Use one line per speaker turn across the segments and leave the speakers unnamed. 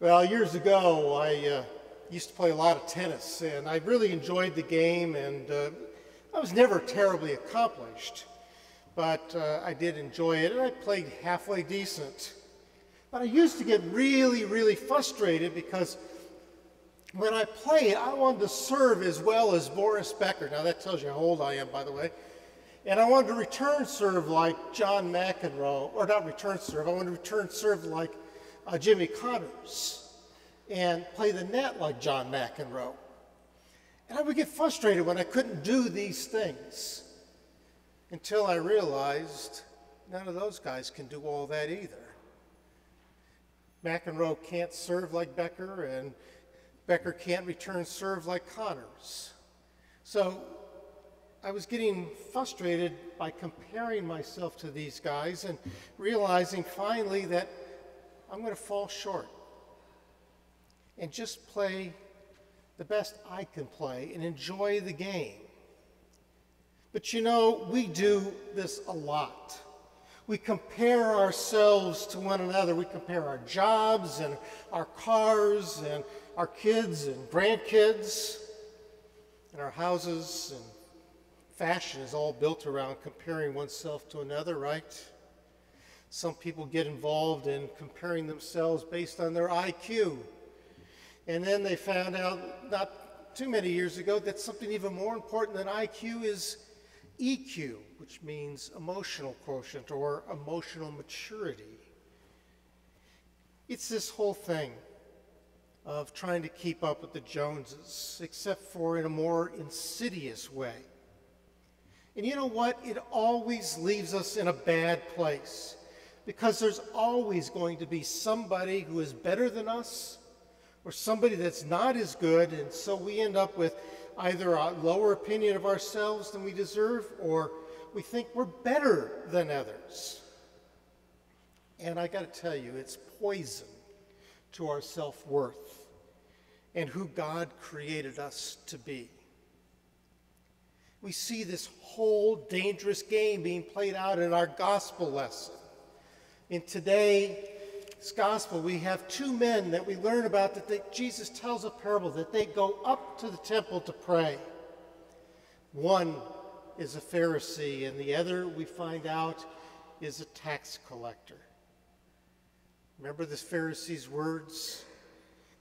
Well, years ago, I uh, used to play a lot of tennis, and I really enjoyed the game, and uh, I was never terribly accomplished, but uh, I did enjoy it, and I played halfway decent. But I used to get really, really frustrated because when I played, I wanted to serve as well as Boris Becker. Now, that tells you how old I am, by the way. And I wanted to return serve like John McEnroe, or not return serve, I wanted to return serve like uh, Jimmy Connors and play the net like John McEnroe. And I would get frustrated when I couldn't do these things until I realized none of those guys can do all that either. McEnroe can't serve like Becker, and Becker can't return serve like Connors. So I was getting frustrated by comparing myself to these guys and realizing finally that I'm going to fall short and just play the best I can play and enjoy the game. But you know, we do this a lot. We compare ourselves to one another. We compare our jobs and our cars and our kids and grandkids and our houses and fashion is all built around comparing oneself to another, right? Some people get involved in comparing themselves based on their IQ. And then they found out not too many years ago that something even more important than IQ is EQ, which means emotional quotient or emotional maturity. It's this whole thing of trying to keep up with the Joneses, except for in a more insidious way. And you know what? It always leaves us in a bad place because there's always going to be somebody who is better than us or somebody that's not as good, and so we end up with either a lower opinion of ourselves than we deserve or we think we're better than others. And I got to tell you, it's poison to our self worth and who God created us to be. We see this whole dangerous game being played out in our gospel lesson. In today's gospel, we have two men that we learn about that they, Jesus tells a parable that they go up to the temple to pray. One is a Pharisee, and the other, we find out, is a tax collector. Remember this Pharisee's words?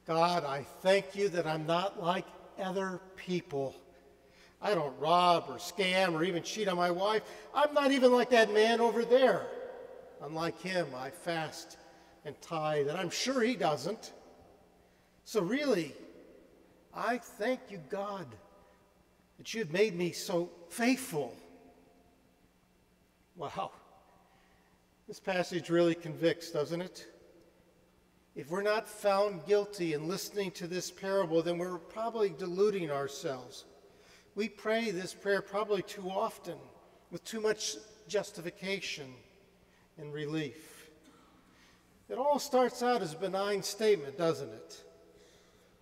God, I thank you that I'm not like other people. I don't rob or scam or even cheat on my wife. I'm not even like that man over there. Unlike him, I fast and tithe, and I'm sure he doesn't. So, really, I thank you, God, that you've made me so faithful. Wow. This passage really convicts, doesn't it? If we're not found guilty in listening to this parable, then we're probably deluding ourselves. We pray this prayer probably too often with too much justification and relief. It all starts out as a benign statement, doesn't it?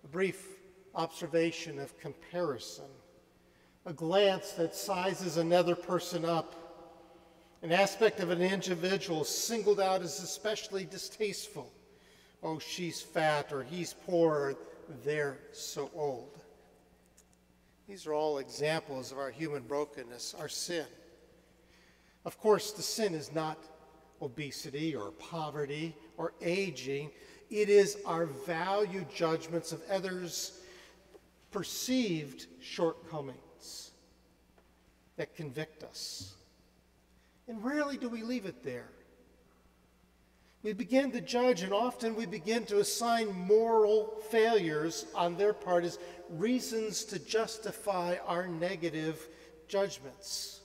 A brief observation of comparison, a glance that sizes another person up, an aspect of an individual singled out as especially distasteful. Oh, she's fat, or he's poor, or they're so old. These are all examples of our human brokenness, our sin. Of course, the sin is not obesity or poverty or aging, it is our value judgments of others' perceived shortcomings that convict us. And rarely do we leave it there. We begin to judge, and often we begin to assign moral failures on their part as reasons to justify our negative judgments.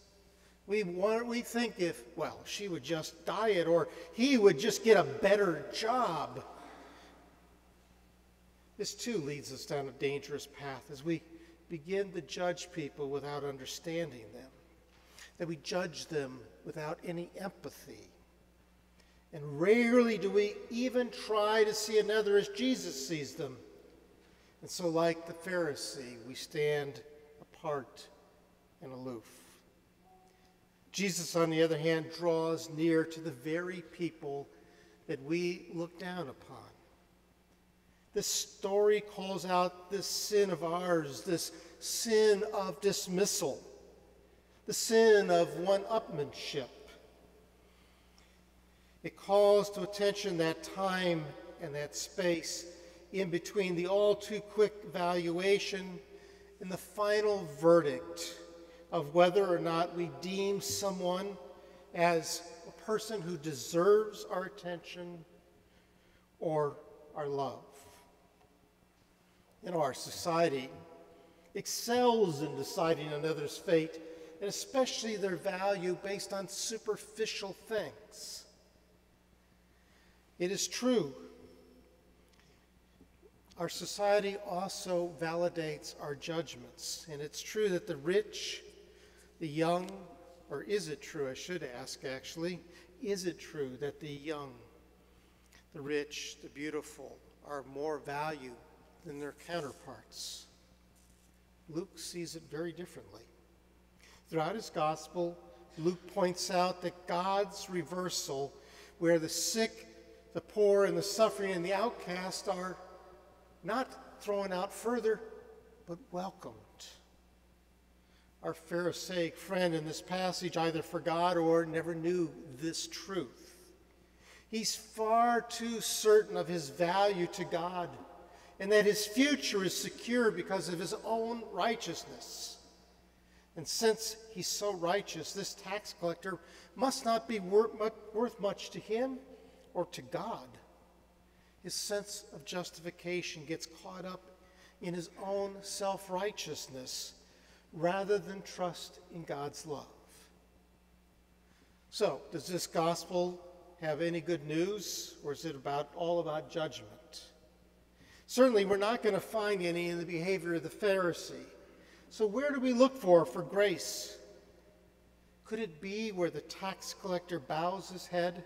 We, want, we think if, well, she would just diet or he would just get a better job. This too leads us down a dangerous path as we begin to judge people without understanding them, that we judge them without any empathy and rarely do we even try to see another as Jesus sees them. And so, like the Pharisee, we stand apart and aloof. Jesus, on the other hand, draws near to the very people that we look down upon. This story calls out this sin of ours, this sin of dismissal, the sin of one upmanship. It calls to attention that time and that space in between the all too quick valuation and the final verdict of whether or not we deem someone as a person who deserves our attention or our love. You know, our society excels in deciding another's fate, and especially their value based on superficial things. It is true. Our society also validates our judgments, and it's true that the rich, the young, or is it true, I should ask actually, is it true that the young, the rich, the beautiful are more valued than their counterparts? Luke sees it very differently. Throughout his gospel, Luke points out that God's reversal, where the sick, the poor, and the suffering and the outcast are not thrown out further, but welcomed. Our Pharisaic friend in this passage either forgot or never knew this truth. He's far too certain of his value to God and that his future is secure because of his own righteousness. And since he's so righteous, this tax collector must not be worth much to him or to God. His sense of justification gets caught up in his own self righteousness rather than trust in God's love. So, does this gospel have any good news, or is it about all about judgment? Certainly, we're not going to find any in the behavior of the Pharisee. So, where do we look for for grace? Could it be where the tax collector bows his head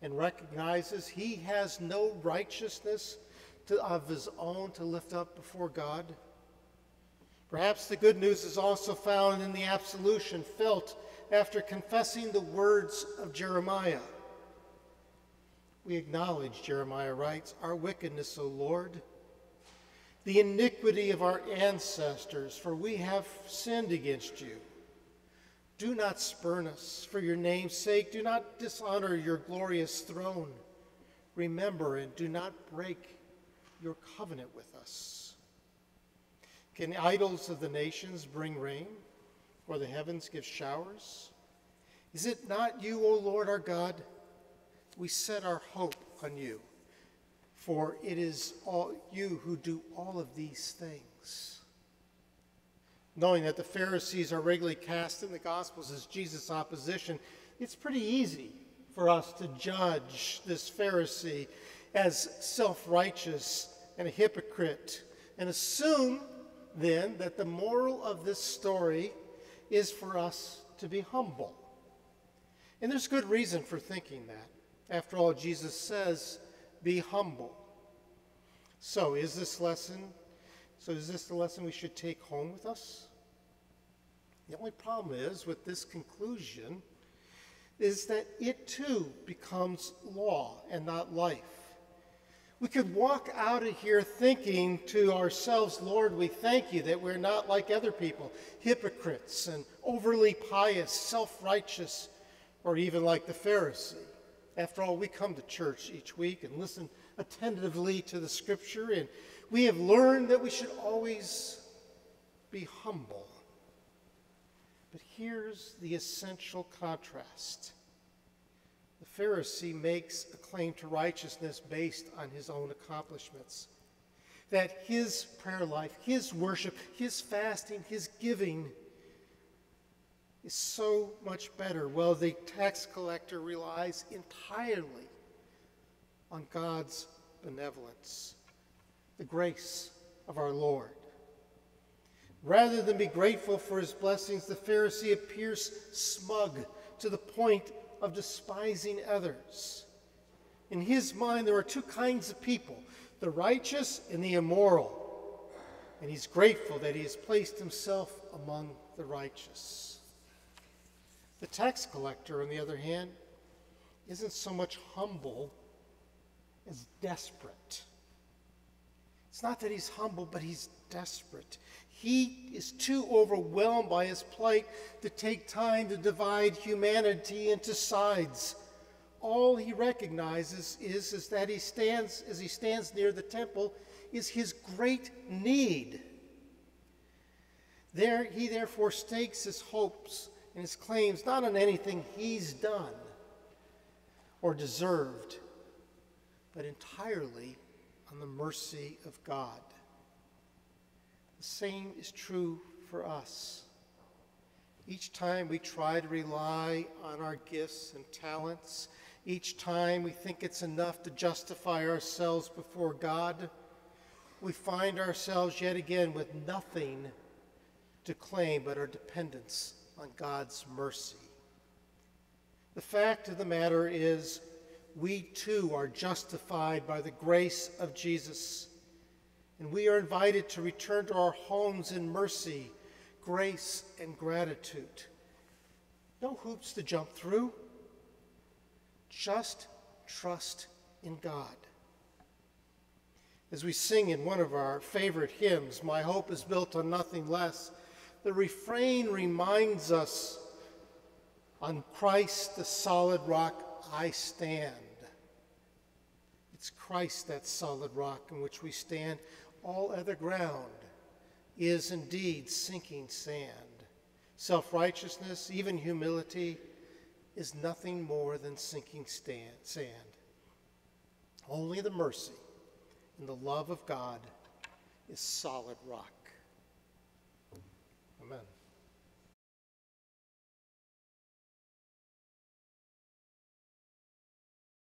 and recognizes he has no righteousness to, of his own to lift up before God? Perhaps the good news is also found in the absolution felt after confessing the words of Jeremiah. We acknowledge, Jeremiah writes, our wickedness, O Lord, the iniquity of our ancestors, for we have sinned against you. Do not spurn us for your name's sake. Do not dishonor your glorious throne. Remember and do not break your covenant with us. Can idols of the nations bring rain, or the heavens give showers? Is it not you, O Lord our God? we set our hope on you, for it is all you who do all of these things. Knowing that the Pharisees are regularly cast in the Gospels as Jesus' opposition, it's pretty easy for us to judge this Pharisee as self righteous and a hypocrite and assume then that the moral of this story is for us to be humble. And there's good reason for thinking that. After all, Jesus says, be humble. So, is this lesson, so is this the lesson we should take home with us? The only problem is with this conclusion is that it too becomes law and not life. We could walk out of here thinking to ourselves, Lord, we thank you that we're not like other people, hypocrites and overly pious, self righteous, or even like the Pharisee. After all, we come to church each week and listen attentively to the scripture, and we have learned that we should always be humble. But here's the essential contrast the Pharisee makes a claim to righteousness based on his own accomplishments. That his prayer life, his worship, his fasting, his giving is so much better. Well, the tax collector relies entirely on God's benevolence, the grace of our Lord. Rather than be grateful for his blessings, the Pharisee appears smug to the point of despising others. In his mind, there are two kinds of people the righteous and the immoral. And he's grateful that he has placed himself among the righteous. The tax collector, on the other hand, isn't so much humble as desperate. It's not that he's humble, but he's desperate. He is too overwhelmed by his plight to take time to divide humanity into sides. All he recognizes is, is that he stands, as he stands near the temple, is his great need. There, he therefore stakes his hopes and his claims not on anything he's done or deserved, but entirely on the mercy of God. The same is true for us. Each time we try to rely on our gifts and talents, each time we think it's enough to justify ourselves before God, we find ourselves yet again with nothing to claim but our dependence on God's mercy. The fact of the matter is, we too are justified by the grace of Jesus, and we are invited to return to our homes in mercy, grace, and gratitude. No hoops to jump through, just trust in God. As we sing in one of our favorite hymns, My Hope is Built on Nothing Less, the refrain reminds us on Christ, the solid rock, I stand. It's Christ, that solid rock in which we stand all other ground is indeed sinking sand. Self righteousness, even humility, is nothing more than sinking stand, sand. Only the mercy and the love of God is solid rock. Amen.